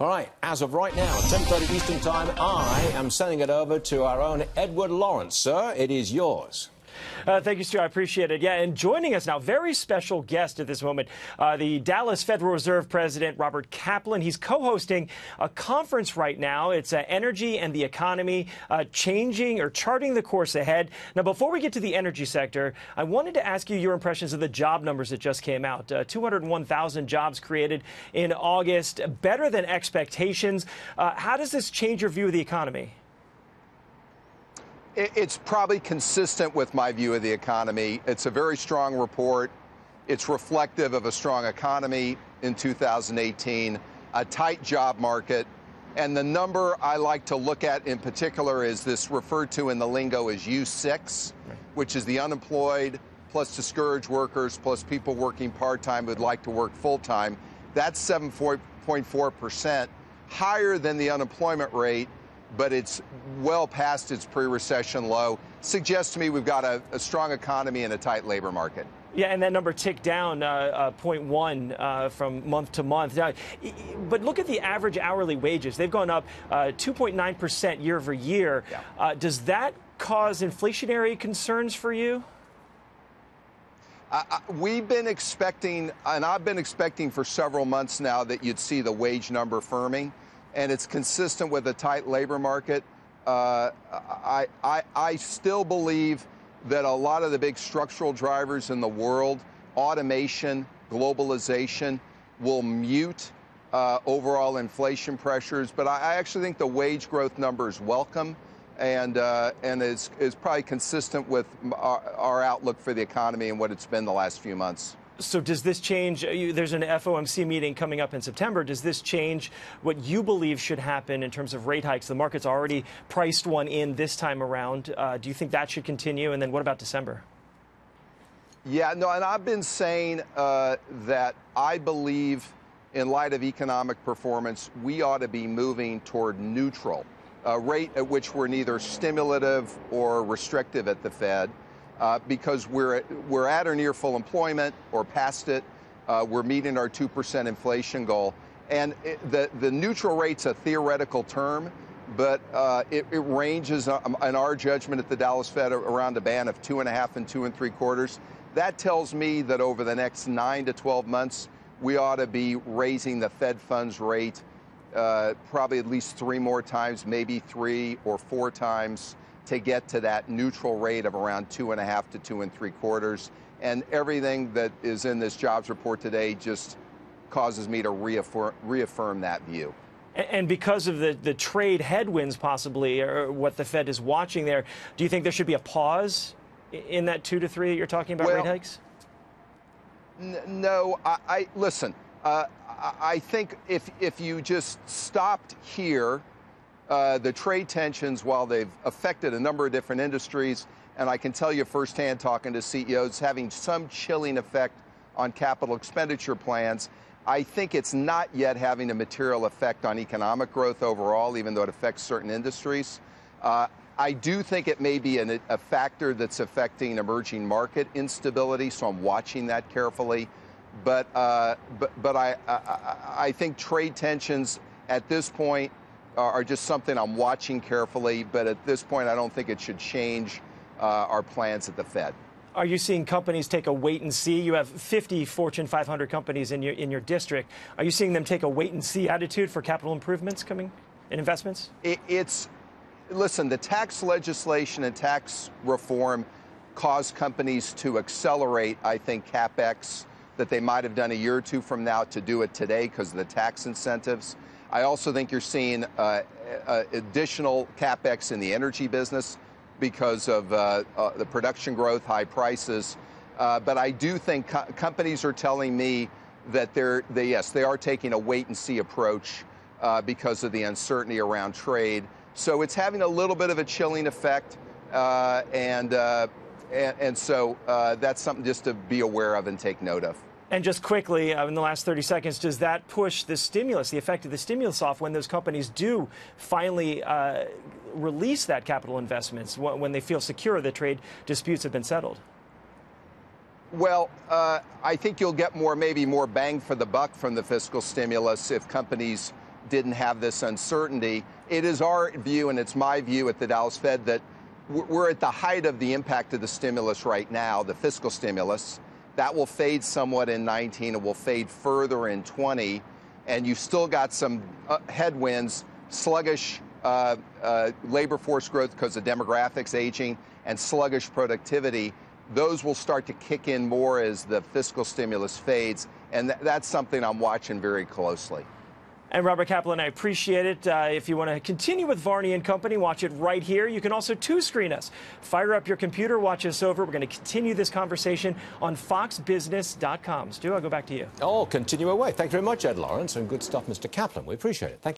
All right, as of right now, 10.30 Eastern Time, I am sending it over to our own Edward Lawrence. Sir, it is yours. Uh, thank you, Stu. I appreciate it. Yeah, and joining us now, very special guest at this moment, uh, the Dallas Federal Reserve President Robert Kaplan. He's co-hosting a conference right now. It's uh, energy and the economy uh, changing or charting the course ahead. Now, before we get to the energy sector, I wanted to ask you your impressions of the job numbers that just came out. Uh, 201,000 jobs created in August, better than expectations. Uh, how does this change your view of the economy? It's probably consistent with my view of the economy. It's a very strong report. It's reflective of a strong economy in 2018, a tight job market. And the number I like to look at in particular is this referred to in the lingo as U6, which is the unemployed plus discouraged workers plus people working part time who'd like to work full time. That's 7.4%, higher than the unemployment rate but it's well past its pre-recession low. Suggests to me we've got a, a, strong economy and a tight labor market. Yeah, and that number ticked down uh, uh, 0.1 uh, from month to month. Now, but look at the average hourly wages. They've gone up 2.9% uh, year over year. Yeah. Uh, does that cause inflationary concerns for you? we've been expecting, and I've been expecting for several months now that you'd see the wage number firming and it's consistent with a tight labor market. Uh, I, I, I still believe that a lot of the big structural drivers in the world, automation, globalization, will mute uh, overall inflation pressures. But I, I, actually think the wage growth number is welcome and, uh, and is, is probably consistent with our, our outlook for the economy and what it's been the last few months. So does this change? Uh, there's an FOMC meeting coming up in September. Does this change what you believe should happen in terms of rate hikes? The market's already priced one in this time around. Uh, do you think that should continue? And then what about December? Yeah, no, and I've been saying uh, that I believe, in light of economic performance, we ought to be moving toward neutral, a rate at which we're neither stimulative or restrictive at the Fed uh, because we're at, we're at or near full employment or past it. Uh, we're meeting our 2% inflation goal. And it, the, the neutral rate's a theoretical term, but uh, it, it, ranges, uh, in our judgment at the Dallas Fed, around a band of two and a half and two and three quarters. That tells me that over the next nine to 12 months, we ought to be raising the Fed funds rate uh, probably at least three more times, maybe three or four times to get to that neutral rate of around two and a half to two and three quarters. And everything that is in this jobs report today just causes me to reaffirm, reaffirm that view. And because of the, the trade headwinds, possibly, or what the Fed is watching there, do you think there should be a pause in that two to three that you're talking about well, rate hikes? N- no, I, I listen. Uh, I think if if you just stopped here uh, the trade tensions, while they've affected a number of different industries, and I can tell you firsthand talking to CEOs, having some chilling effect on capital expenditure plans. I think it's not yet having a material effect on economic growth overall, even though it affects certain industries. Uh, I do think it may be an, a factor that's affecting emerging market instability, so I'm watching that carefully. But uh, but but I, I I think trade tensions at this point are just something I'm watching carefully, but at this point, I don't think it should change uh, our plans at the Fed. Are you seeing companies take a wait and see? You have 50 Fortune 500 companies in your in your district. Are you seeing them take a wait and see attitude for capital improvements coming in investments? It, it's listen. The tax legislation and tax reform cause companies to accelerate. I think capex that they might have done a year or two from now to do it today because of the tax incentives. I also think you're seeing uh, uh, additional capex in the energy business because of uh, uh the production growth, high prices. Uh, but I do think co companies are telling me that they're, they, yes, they are taking a wait and see approach uh, because of the uncertainty around trade. So it's having a little bit of a chilling effect. and, and, and, so that's something just to be aware of and take note of. And just quickly, uh, in the last 30 seconds, does that push the stimulus, the effect of the stimulus off when those companies do finally uh, release that capital investments, when they feel secure that trade disputes have been settled? Well, uh, I think you'll get more, maybe more bang for the buck from the fiscal stimulus if companies didn't have this uncertainty. It is our view, and it's my view at the Dallas Fed, that we're at the height of the impact of the stimulus right now, the fiscal stimulus. That will fade somewhat in 19. It will fade further in 20. And you've still got some uh, headwinds, sluggish uh, uh, labor force growth because of demographics aging and sluggish productivity. Those will start to kick in more as the fiscal stimulus fades. And th- that's something I'm watching very closely. And Robert Kaplan, I appreciate it. Uh, if you want to continue with Varney and Company, watch it right here. You can also two screen us. Fire up your computer, watch us over. We're going to continue this conversation on foxbusiness.com. Stu, I'll go back to you. Oh, continue away. Thank you very much, Ed Lawrence, and good stuff, Mr. Kaplan. We appreciate it. Thank you.